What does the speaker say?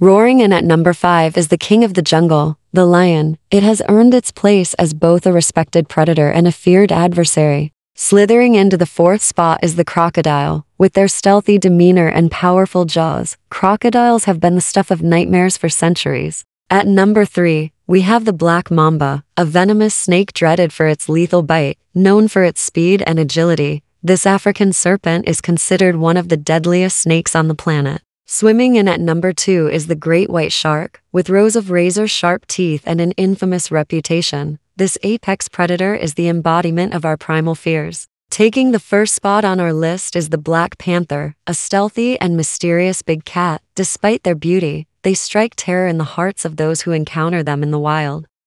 Roaring in at number 5 is the king of the jungle, the lion. It has earned its place as both a respected predator and a feared adversary. Slithering into the fourth spot is the crocodile. With their stealthy demeanor and powerful jaws, crocodiles have been the stuff of nightmares for centuries. At number 3, we have the black mamba, a venomous snake dreaded for its lethal bite, known for its speed and agility. This African serpent is considered one of the deadliest snakes on the planet. Swimming in at number 2 is the great white shark, with rows of razor-sharp teeth and an infamous reputation. This apex predator is the embodiment of our primal fears. Taking the first spot on our list is the Black Panther, a stealthy and mysterious big cat. Despite their beauty, they strike terror in the hearts of those who encounter them in the wild.